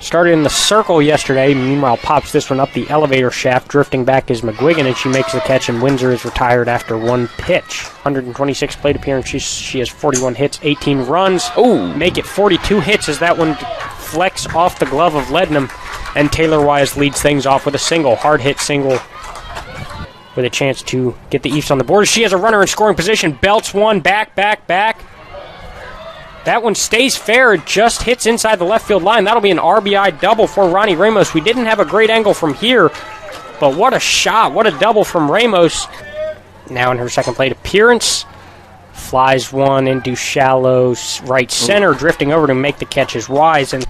Started in the circle yesterday. Meanwhile, pops this one up the elevator shaft. Drifting back is McGuigan, and she makes the catch, and Windsor is retired after one pitch. 126 plate appearances. She has 41 hits, 18 runs. Ooh. Make it 42 hits as that one flecks off the glove of Lednam. And Taylor Wise leads things off with a single, hard hit single, with a chance to get the East on the board. She has a runner in scoring position. Belts one, back, back, back. That one stays fair. It just hits inside the left field line. That'll be an RBI double for Ronnie Ramos. We didn't have a great angle from here, but what a shot. What a double from Ramos. Now in her second plate appearance. Flies one into shallow right center, drifting over to make the catch is Wise. And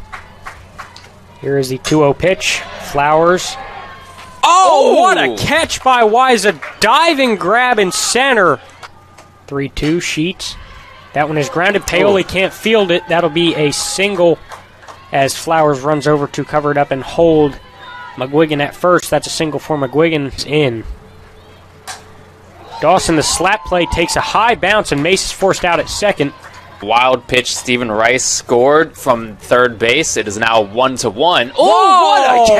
here is the 2 0 pitch. Flowers. Oh, what a catch by Wise. A diving grab in center. 3 2 Sheets. That one is grounded. Paoli oh. can't field it. That'll be a single as Flowers runs over to cover it up and hold McGuigan at first. That's a single for McGuigan. It's in. Dawson, the slap play, takes a high bounce, and Mace is forced out at second. Wild pitch. Stephen Rice scored from third base. It is now one to one. Oh, Whoa! what a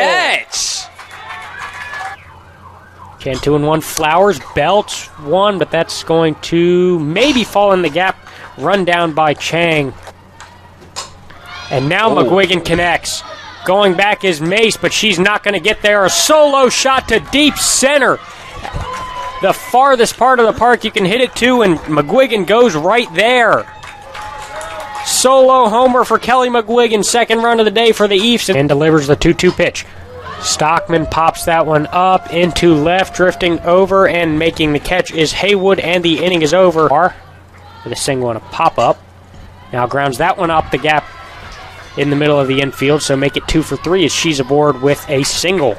Ken 2 and 1. Flowers belts 1, but that's going to maybe fall in the gap. Run down by Chang. And now oh. McGuigan connects. Going back is Mace, but she's not going to get there. A solo shot to deep center. The farthest part of the park you can hit it to, and McGuigan goes right there. Solo homer for Kelly McGuigan, second run of the day for the Ephs, and delivers the 2 2 pitch. Stockman pops that one up into left, drifting over and making the catch is Haywood, and the inning is over. With a single and a pop up. Now grounds that one up the gap in the middle of the infield, so make it two for three as she's aboard with a single.